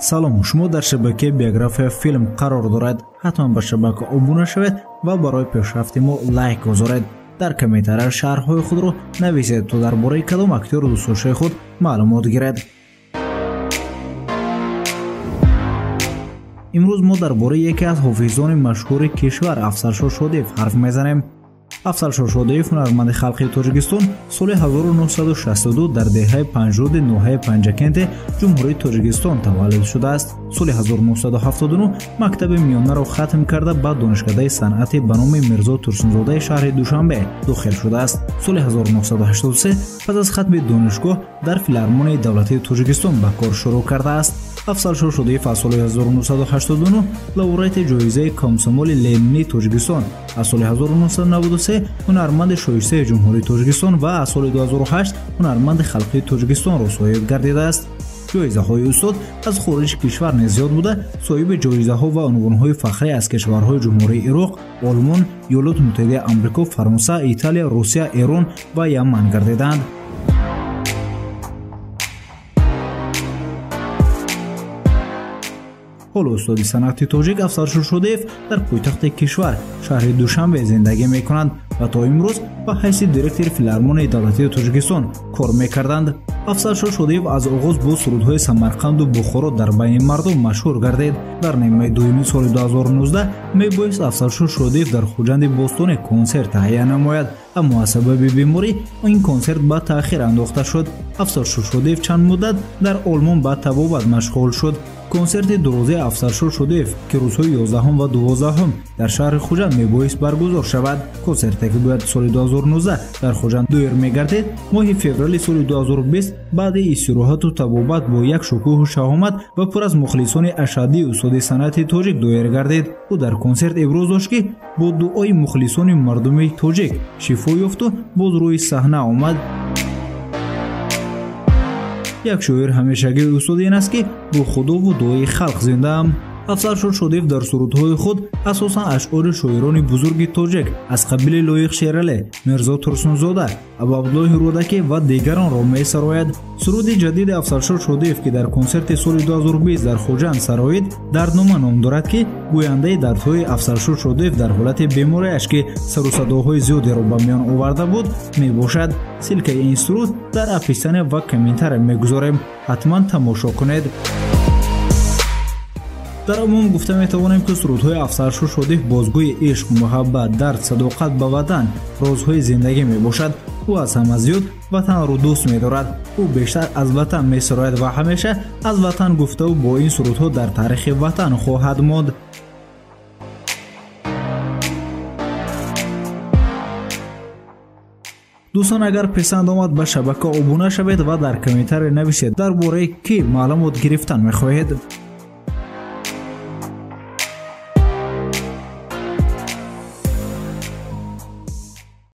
салом шумо дар шабакаи биография филм қарор доред. ҳатман ба шабака обуна шавед ва барои пешрафти мо лайк гузоред. дар комментария шаҳрҳои худро нависед то дар бораи кадом актёру дӯстдоштаи худ маълумот гиред. имрӯз мо дар бораи яке аз ҳофизони машҳури кишвар афсаршо шодиев ҳарф мезанем афзал шошодиев ҳунарманди халқи тоҷикистон соли 1962 дар деҳаи панҷруди ноҳияи панҷакенте ҷумҳурии тоҷикистон таваллуд шудааст. Соли 1979 мактаби миёнаро хатм карда ба донишкадаи санъати ба номи мирзо турсунзодаи шаҳри душанбе дохил шудааст. Соли 1983 пас аз хатми донишгоҳ дар филармонияи давлатии тоҷикистон ба кор шурӯъ кардааст. Афзал шошодиев аз соли 1989 лауреати ҷоизаи комсомоли ленинии тоҷикистон аз соли 1993 ҳунарманди шоистаи ҷумҳурии тоҷикистон ва аз соли 2008 ҳунарманди халқии тоҷикистонро соҳиб гардидааст ҷоизаҳои устод аз хориҷи кишвар низ зиёд буда соҳиби ҷоизаҳо ва унвонҳои фахрӣ аз кишварҳои ҷумҳурии ироқ олмон иёлоти муттаҳидаи амрико фаронса италия русия эрон ва яман гардидаанд ҳоло устоди санъати тоҷик афзал шуршодиев дар пойтахти кишвар шаҳри душанбе зиндагӣ мекунанд ва то имрӯз ба ҳайси директори филармонияи давлатии тоҷикистон кор мекарданд. Афзал шуршодиев аз оғоз бо сурудҳои самарқанду бухоро дар байни мардум машҳур гардид дар нимаи дуюми соли 2019 мебоист афзал шуршодиев дар хуҷанди бостоне консерт таҳия намояд аммо аз сабаби беморӣ ин консерт ба таъхир андохта шуд. Афзал шуршодиев чанд муддат дар олмон ба табобат машғул шуд консерти дурозии афсаршор шудеев ки рӯзҳои 11 ва 12 дар шаҳри хуҷанд мебоист баргузор шавад консерте ки бояд соли 2019 дар хуҷанд дуер мегардид моҳи феврали соли 2020 баъди истироҳату табобат бо як шукӯҳу шаҳомат ва пур аз мухлисони ашаддии устоди санъати тоҷик дуер гардид ӯ дар консерт иброз дошт ки бо дуои мухлисони мардуми тоҷик шифо ёфту боз рӯи саҳна омад як шоир ҳамешагии устоди ин аст ки бо худову дуои халқ зиндаам афзалшон шодиев дар сурудҳои худ асосан ашъори шоирони бузурги тоҷик аз қабили лоиқ шерале мирзо турсунзода абабдуллоҳи рӯдакӣ ва дигаронро месарояд суруди ҷадиди афзалшон шодиев ки дар консерти соли 2020 дар хуҷанд сароид дарднома ном дорад ки гӯяндаи дардҳои афзалшон шодиев дар ҳолати беморияш ки сарусадоҳои зиёдеро ба миён оварда буд мебошад. Силкаи ин суруд дар описания ва комментаре мегузорем. Ҳатман тамошо кунед дар умум гуфта метавонем ки сурудҳои афсаршо шодиҳ бозгӯи ишқ муҳаббат дард садоқат ба ватан розҳои зиндагӣ мебошад ӯ аз ҳама зиёд ватанро дӯст медорад ӯ бештар аз ватан месарояд ва ҳамеша аз ватан гуфтаву бо ин сурудҳо дар таърихи ватан хоҳад монд дӯстон агар писанд омад ба шабака обуна шавед ва дар комментаре нависед дар бораи кӣ маълумот гирифтан мехоҳед